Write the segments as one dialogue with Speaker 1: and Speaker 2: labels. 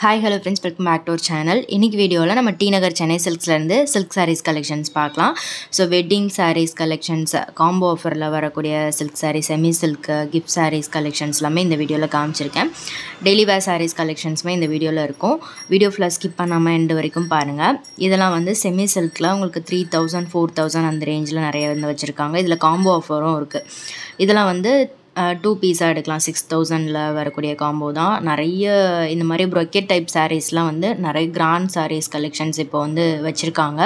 Speaker 1: Hi hello friends welcome back to ஒரு channel இன்றைக்கி வீடியோவில் நம்ம டி நகர் சென்னை சில்க்ஸ்லேருந்து சில்க் சாரீஸ் கலெக்ஷன்ஸ் பார்க்கலாம். So wedding saris collections combo ஆஃபரில் வரக்கூடிய silk sari semi silk gift saris collections எல்லாமே இந்த வீடியோவில் காமிச்சிருக்கேன். டெய்லி வேர் சாரீஸ் கலெக்ஷன்ஸுமே இந்த வீடியோவில் இருக்கும். வீடியோ ஃபுல்லாக ஸ்கிப் பண்ணாமல் எண்டு வரைக்கும் பாருங்கள் இதெல்லாம் வந்து செமி சில்கில் உங்களுக்கு த்ரீ தௌசண்ட் ஃபோர் தௌசண்ட் அந்த ரேஞ்சில் நிறைய வந்து வச்சுருக்காங்க. இதில் காம்போ ஆஃபரும் இருக்குது இதெல்லாம் வந்து டூ பீஸாக எடுக்கலாம். சிக்ஸ் தௌசண்டில் வரக்கூடிய காம்போ தான். நிறைய இந்த மாதிரி ப்ரொக்கெட் டைப் சாரீஸ்லாம் வந்து நிறைய கிராண்ட் சாரீஸ் கலெக்ஷன்ஸ் இப்போ வந்து வச்சுருக்காங்க.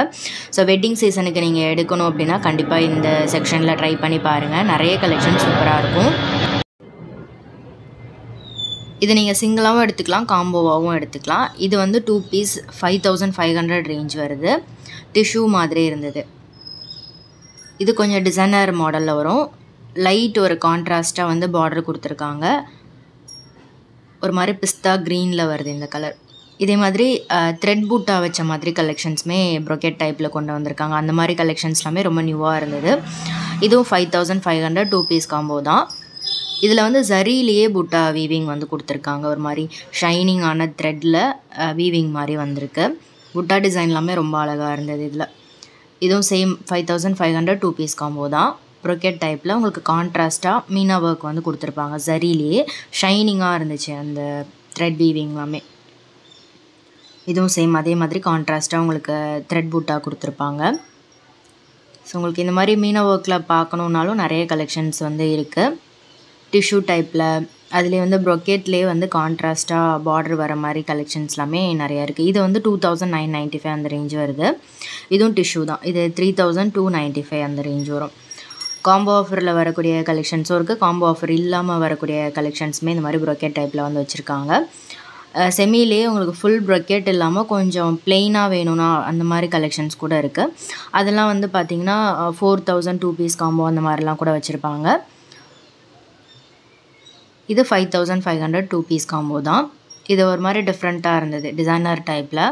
Speaker 1: ஸோ வெட்டிங் சீசனுக்கு நீங்கள் எடுக்கணும் அப்படின்னா கண்டிப்பாக இந்த செக்ஷனில் ட்ரை பண்ணி பாருங்கள் நிறைய கலெக்ஷன் சூப்பராக இருக்கும். இது நீங்கள் சிங்கிளாகவும் எடுத்துக்கலாம் காம்போவாகவும் எடுத்துக்கலாம். இது வந்து two piece five thousand five hundred range வருது. டிஷ்யூ மாதிரி இருந்தது. இது கொஞ்சம் டிசைனர் மாடலில் வரும். லைட் ஒரு கான்ட்ராஸ்ட்டாக வந்து பார்டர் கொடுத்துருக்காங்க. ஒரு மாதிரி பிஸ்தா க்ரீனில் வருது இந்த கலர் இதே மாதிரி த்ரெட் பூட்டா வச்ச மாதிரி கலெக்ஷன்ஸுமே ப்ரொக்கெட் டைப்பில் கொண்டு வந்திருக்காங்க. அந்த மாதிரி கலெக்ஷன்ஸ் எல்லாமே ரொம்ப நியூவாக இருந்தது. இதுவும் five thousand five hundred two piece combo தான். இதில் வந்து ஜரிலேயே புட்டா வீவிங் வந்து கொடுத்துருக்காங்க. ஒரு மாதிரி ஷைனிங்கான த்ரெட்டில் வீவிங் மாதிரி வந்திருக்கு. புட்டா டிசைன் எல்லாமே ரொம்ப அழகாக இருந்தது இதில். இதுவும் same five thousand five hundred two piece combo தான். ப்ரொக்கெட் டைப்பில் உங்களுக்கு கான்ட்ராஸ்ட்டாக மீனா ஒர்க் வந்து கொடுத்துருப்பாங்க. ஜரிலேயே ஷைனிங்காக இருந்துச்சு அந்த த்ரெட் வீவிங் எல்லாமே. இதுவும் சேம் அதே மாதிரி கான்ட்ராஸ்ட்டாக உங்களுக்கு த்ரெட் பூட்டாக கொடுத்துருப்பாங்க. ஸோ உங்களுக்கு இந்த மாதிரி மீனா ஒர்க்கில் பார்க்கணுன்னாலும் நிறைய கலெக்ஷன்ஸ் வந்து இருக்குது டிஷ்யூ டைப்பில் அதுலேயே வந்து ப்ரொக்கேட்லேயே வந்து கான்ட்ராஸ்ட்டாக பார்டர் வர மாதிரி கலெக்ஷன்ஸ் எல்லாமே நிறையா இருக்குது இது வந்து two thousand nine ninety five அந்த ரேஞ்ச் வருது. இதுவும் டிஷ்யூ தான். இது three thousand two ninety five அந்த ரேஞ்ச் வரும். காம்போ ஆஃபரில் வரக்கூடிய கலெக்ஷன்ஸும் இருக்குது காம்போ ஆஃபர் இல்லாமல் வரக்கூடிய கலெக்ஷன்ஸுமே இந்த மாதிரி ப்ரொக்கெட் டைப்பில் வந்து வச்சுருக்காங்க. செமிலே உங்களுக்கு ஃபுல் ப்ரொக்கெட் இல்லாமல் கொஞ்சம் ப்ளெயினாக வேணும்னா அந்த மாதிரி கலெக்ஷன்ஸ் கூட இருக்குது அதெல்லாம் வந்து பார்த்திங்கன்னா four thousand two piece combo அந்த மாதிரிலாம் கூட வச்சுருப்பாங்க. இது five thousand five hundred two piece combo தான். இது ஒரு மாதிரி டிஃப்ரெண்ட்டாக இருந்தது டிசைனர் டைப்பில்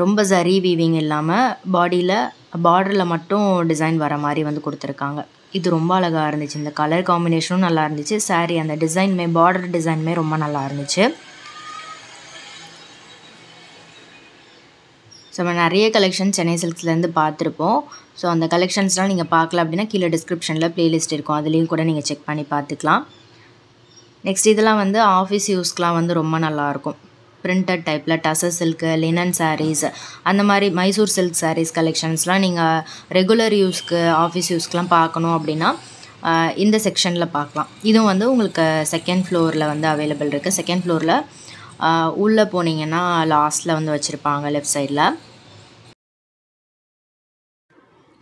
Speaker 1: ரொம்ப ஜரி வீவிங் இல்லாமல் பாடியில் பார்டரில் மட்டும் டிசைன் வர மாதிரி வந்து கொடுத்துருக்காங்க. இது ரொம்ப அழகாக இருந்துச்சு. இந்த கலர் காம்பினேஷனும் நல்லா இருந்துச்சு. சாரீ அந்த டிசைன்மே பார்டர் டிசைனுமே ரொம்ப நல்லா இருந்துச்சு. ஸோ நம்ம நிறைய கலெக்ஷன் சென்னை சில்க்ஸ்லேருந்து பார்த்துருப்போம். ஸோ அந்த கலெக்ஷன்ஸ்லாம் நீங்கள் பார்க்கல அப்படின்னா கீழே டிஸ்கிரிப்ஷனில் ப்ளேலிஸ்ட் இருக்கும். அதுலேயும் கூட நீங்கள் செக் பண்ணி பார்த்துக்கலாம். நெக்ஸ்ட் இதெல்லாம் வந்து ஆஃபீஸ் யூஸ்க்கெலாம் வந்து ரொம்ப நல்லாயிருக்கும் பிரிண்டட் டைப்பில் டசர் சில்க்கு லினன் சாரீஸ் அந்த மாதிரி மைசூர் சில்க் சாரீஸ் கலெக்ஷன்ஸ்லாம் நீங்கள் ரெகுலர் யூஸ்க்கு ஆஃபீஸ் யூஸ்க்கெலாம் பார்க்கணும் அப்படின்னா இந்த செக்ஷனில் பார்க்கலாம். இதுவும் வந்து உங்களுக்கு செகண்ட் ஃப்ளோரில் வந்து அவைலபிள் இருக்குது செகண்ட் ஃப்ளோரில் உள்ளே போனீங்கன்னா லாஸ்ட்டில் வந்து வச்சுருப்பாங்க லெஃப்ட் சைடில்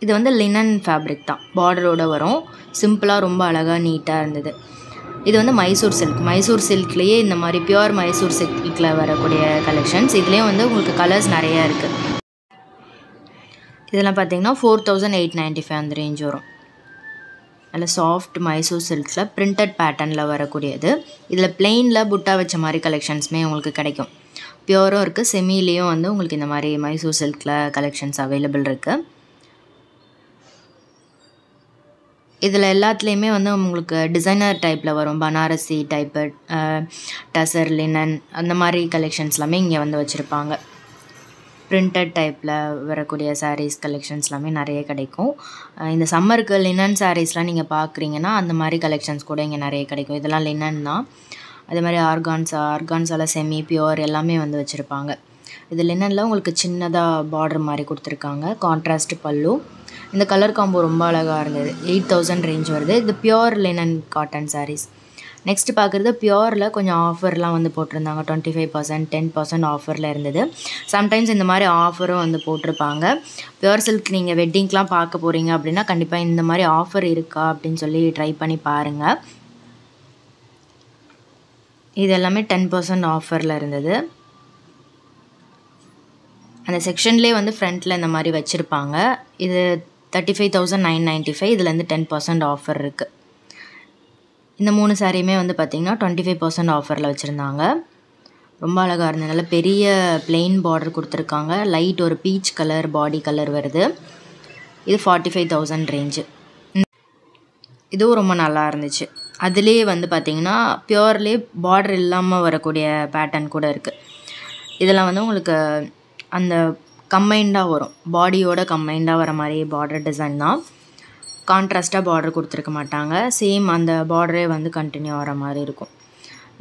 Speaker 1: இது வந்து லினன் ஃபேப்ரிக் தான். பார்டரோடு வரும். சிம்பிளாக ரொம்ப அழகாக நீட்டாக இருந்தது. இது வந்து மைசூர் சில்க் மைசூர் சில்க்லேயே இந்த மாதிரி பியூர் மைசூர் சில்கில் வரக்கூடிய கலெக்ஷன்ஸ் இதுலேயும் வந்து உங்களுக்கு கலர்ஸ் நிறையா இருக்குது இதெல்லாம் பார்த்தீங்கன்னா four thousand eight ninety five அந்த ரேஞ்ச் வரும். நல்ல சாஃப்ட் மைசூர் சில்கில் பிரிண்டட் பேட்டர்னில் வரக்கூடியது. இதில் பிளெயினில் புட்டா வச்ச மாதிரி கலெக்ஷன்ஸுமே உங்களுக்கு கிடைக்கும். பியூரும் இருக்குது செமிலேயும் வந்து உங்களுக்கு இந்த மாதிரி மைசூர் சில்கில் கலெக்ஷன்ஸ் அவைலபிள் இருக்குது இதில் எல்லாத்துலேயுமே வந்து உங்களுக்கு டிசைனர் டைப்பில் வரும். பனாரசி டைப்பு டசர் லினன் அந்த மாதிரி கலெக்ஷன்ஸ் எல்லாமே இங்கே வந்து வச்சுருப்பாங்க. பிரிண்டட் டைப்பில் வரக்கூடிய சாரீஸ் கலெக்ஷன்ஸ் எல்லாமே நிறைய கிடைக்கும். இந்த சம்மருக்கு லினன் சாரீஸ்லாம் நீங்கள் பார்க்குறீங்கன்னா அந்த மாதிரி கலெக்ஷன்ஸ் கூட இங்கே நிறைய கிடைக்கும். இதெல்லாம் லினன் தான். அதே மாதிரி ஆர்கான்ஸா ஆர்கான்ஸால் செமி பியூர் எல்லாமே வந்து வச்சுருப்பாங்க. இது லினனில் உங்களுக்கு சின்னதாக பார்டர் மாதிரி கொடுத்துருக்காங்க. கான்ட்ராஸ்ட் பல்லு. இந்த கலர் காம்போ ரொம்ப அழகாக இருந்தது. எயிட் தௌசண்ட் ரேஞ்ச் வருது. இது pure linen cotton saris next பார்க்குறது பியோரில் கொஞ்சம் ஆஃபர்லாம் வந்து போட்டிருந்தாங்க. Twenty five percent ten percent ஆஃபரில் இருந்தது. சம்டைம்ஸ் இந்த மாதிரி ஆஃபரும் வந்து போட்டிருப்பாங்க. பியோர் சில்க் நீங்கள் வெட்டிங்க்கெலாம் பார்க்க போகிறீங்க அப்படின்னா கண்டிப்பாக இந்த மாதிரி ஆஃபர் இருக்கா அப்படின்னு சொல்லி ட்ரை பண்ணி பாருங்கள் இது எல்லாமே டென் பர்சன்ட் ஆஃபரில் இருந்தது. அந்த செக்ஷன்லேயே வந்து ஃப்ரண்ட்டில் இந்த மாதிரி வச்சுருப்பாங்க. இது thirty five thousand nine ninety five இதுலேருந்து டென் பர்சன்ட் ஆஃபர் இருக்குது இந்த மூணு சாரியுமே வந்து பார்த்திங்கன்னா டுவெண்ட்டி ஃபைவ் பர்சன்ட் ஆஃபரில் வச்சுருந்தாங்க. ரொம்ப அழகாக இருந்ததுனால பெரிய பிளெயின் பார்டர் கொடுத்துருக்காங்க. லைட் ஒரு பீச் கலர் பாடி கலர் வருது. இது ஃபார்ட்டி ஃபைவ் தௌசண்ட் ரேஞ்சு இதுவும் ரொம்ப நல்லா இருந்துச்சு. அதுலேயே வந்து பார்த்திங்கன்னா பியோர்லேயே பார்டர் இல்லாமல் வரக்கூடிய பேட்டர்ன் கூட இருக்குது இதெல்லாம் வந்து உங்களுக்கு அந்த கம்பைண்டாக வரும். பாடியோட கம்பைண்டாக வர மாதிரி பார்டர் டிசைன் தான். கான்ட்ராஸ்ட்டாக பார்டர் கொடுத்துருக்க மாட்டாங்க. சேம் அந்த பார்டரே வந்து கண்டினியூ ஆகிற மாதிரி இருக்கும்.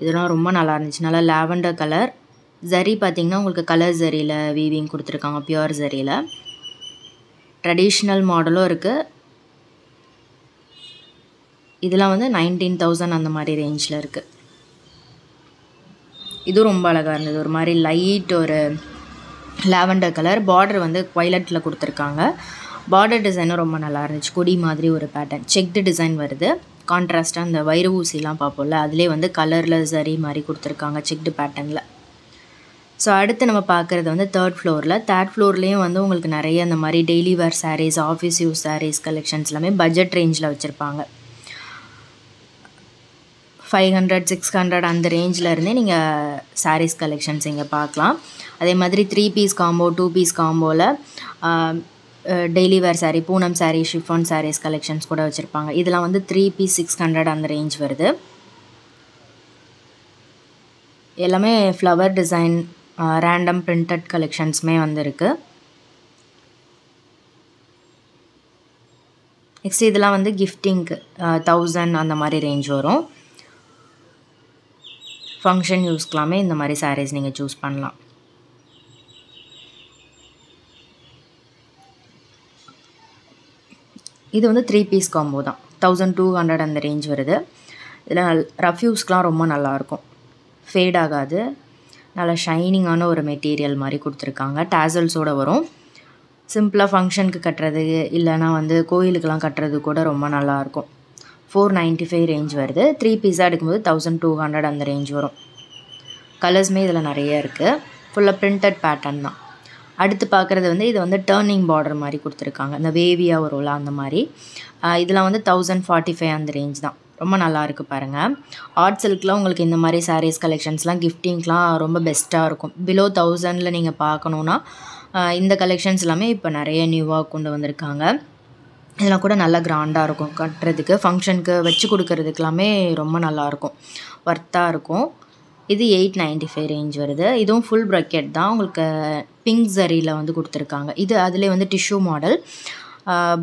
Speaker 1: இதெல்லாம் ரொம்ப நல்லா இருந்துச்சு. நல்லா லாவெண்டர் கலர் ஜரி பார்த்திங்கன்னா உங்களுக்கு கலர் ஜரியில் வீவிங் கொடுத்துருக்காங்க. பியூர் ஜரியில் ட்ரெடிஷ்னல் மாடலும் இருக்குது இதெல்லாம் வந்து நைன்டீன் தௌசண்ட் அந்த மாதிரி ரேஞ்சில் இருக்குது இதுவும் ரொம்ப அழகாக இருந்தது. ஒரு மாதிரி லைட் ஒரு லாவெண்டர் கலர் பார்டர் வந்து குவைலட்டில் கொடுத்துருக்காங்க. பார்டர் டிசைனும் ரொம்ப நல்லா இருந்துச்சு. கொடி மாதிரி ஒரு பேட்டர்ன் செக்டு டிசைன் வருது. கான்ட்ராஸ்ட்டாக அந்த வைர ஊசிலாம் பார்ப்போம்ல அதிலே வந்து கலரில் சரி மாதிரி கொடுத்துருக்காங்க செக்டு பேட்டர்னில் ஸோ அடுத்து நம்ம பார்க்குறது வந்து தேர்ட் ஃப்ளோரில் தேர்ட் ஃப்ளோர்லேயும் வந்து உங்களுக்கு நிறைய அந்த மாதிரி daily wear saris office use saris collections எல்லாமே பட்ஜெட் ரேஞ்சில் வச்சுருப்பாங்க. ஃபைவ் ஹண்ட்ரட் சிக்ஸ் ஹண்ட்ரட் அந்த ரேஞ்சில் இருந்தே நீங்கள் சாரீஸ் கலெக்ஷன்ஸ் இங்கே பார்க்கலாம் அதே மாதிரி three piece combo two piece காம்போவில் daily wear saree Poonam saree chiffon sarees collections கூட வச்சுருப்பாங்க. இதெல்லாம் வந்து த்ரீ பீஸ் சிக்ஸ் ஹண்ட்ரட் அந்த ரேஞ்ச் வருது. எல்லாமே ஃப்ளவர் டிசைன் ரேண்டம் பிரிண்டட் கலெக்ஷன்ஸுமே வந்துருக்கு. நெக்ஸ்ட் இதெல்லாம் வந்து கிஃப்டிங்க்கு தௌசண்ட் அந்த மாதிரி ரேஞ்ச் வரும். ஃபங்க்ஷன் யூஸ்க்கெலாமே இந்த மாதிரி சாரீஸ் நீங்கள் சூஸ் பண்ணலாம். இது வந்து த்ரீ பீஸ் காம்போ தான். தௌசண்ட் டூ ஹண்ட்ரட் அந்த ரேஞ்ச் வருது. இதில் ரஃப்யூஸ்க்கெலாம் ரொம்ப நல்லாயிருக்கும் ஃபேட் ஆகாது. நல்லா ஷைனிங்கான ஒரு மெட்டீரியல் மாதிரி கொடுத்துருக்காங்க. டேசல்ஸோடு வரும். சிம்பிளாக ஃபங்க்ஷனுக்கு கட்டுறது இல்லைனா வந்து கோயிலுக்கெலாம் கட்டுறது கூட ரொம்ப நல்லாயிருக்கும் ஃபோர் நைன்ட்டி ஃபைவ் ரேஞ்ச் வருது. த்ரீ பீஸாக எடுக்கும்போது தௌசண்ட் டூ ஹண்ட்ரட் அந்த ரேஞ்ச் வரும். கலர்ஸுமே இதில் நிறைய இருக்குது ஃபுல்லாக பிரிண்டட் பேட்டர்ன் தான். அடுத்து பார்க்குறது வந்து இது வந்து டேர்னிங் பார்டர் மாதிரி கொடுத்துருக்காங்க. இந்த வேவியாக வரும்ல அந்த மாதிரி. இதில் வந்து தௌசண்ட் ஃபார்ட்டி ஃபைவ் அந்த ரேஞ்ச் தான். ரொம்ப நல்லா இருக்குது பாருங்கள் ஆர்ட் சில்க்லாம் உங்களுக்கு இந்த மாதிரி சாரீஸ் கலெக்ஷன்ஸ்லாம் கிஃப்டிங்க்கெலாம் ரொம்ப பெஸ்ட்டாக இருக்கும். பிலோ தௌசண்டில் நீங்கள் பார்க்கணுன்னா இந்த கலெக்ஷன்ஸ் எல்லாமே இப்போ நிறைய நியூவாக கொண்டு வந்திருக்காங்க. இதெல்லாம் கூட நல்லா கிராண்டாக இருக்கும். கட்டுறதுக்கு ஃபங்க்ஷனுக்கு வச்சு கொடுக்கறதுக்கெல்லாமே ரொம்ப நல்லாயிருக்கும். ஒர்த்தாக இருக்கும். இது எயிட் நைன்ட்டி ஃபைவ் ரேஞ்ச் வருது. இதுவும் ஃபுல் ப்ரக்கெட் தான். உங்களுக்கு பிங்க் ஜரியில் வந்து கொடுத்துருக்காங்க. இது அதிலே வந்து டிஷ்யூ மாடல்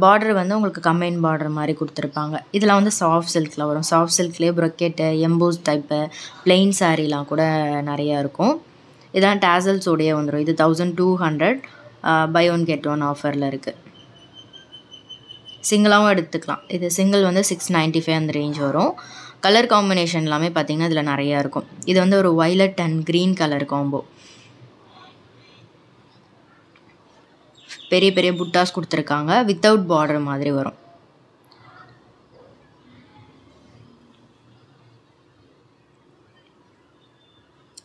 Speaker 1: பார்டர் வந்து உங்களுக்கு கம்பைன் பார்டர் மாதிரி கொடுத்துருப்பாங்க. இதெல்லாம் வந்து சாஃப்ட் சில்கில் வரும். சாஃப்ட் சில்க்லேயே ப்ரொக்கெட்டு எம்போஸ் டைப்பு பிளெயின் சாரீலாம் கூட நிறையா இருக்கும். இதெல்லாம் டேசல்ஸோடையே வந்துடும் இது thousand two hundred buy one get one ஆஃபரில் இருக்குது சிங்கிளாகவும் எடுத்துக்கலாம். இது சிங்கிள் வந்து சிக்ஸ் நைன்ட்டி ஃபைவ் அந்த ரேஞ்ச் வரும். கலர் காம்பினேஷன் எல்லாமே பார்த்திங்கன்னா இதில் நிறையா இருக்கும். இது வந்து ஒரு violet and green colour combo பெரிய பெரிய புட்டாஸ் கொடுத்துருக்காங்க. வித்தவுட் பார்டர் மாதிரி வரும்.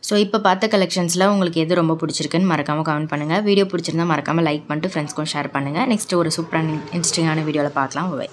Speaker 1: ஸோ இப்போ பார்த்த கலெக்ஷன்ஸில் உங்களுக்கு எது ரொம்ப பிடிச்சிருக்குன்னு மறக்காமல் கமெண்ட் பண்ணுங்கள் வீடியோ பிடிச்சிருந்தா மறக்காமல் லைக் பண்ணிட்டு ஃப்ரெண்ட்ஸ்க்கும் ஷேர் பண்ணுங்கள் நெக்ஸ்ட்டு ஒரு சூப்பரான இன்ட்ரெஸ்டிங்கான வீடியோவில் பார்க்கலாம். பாய்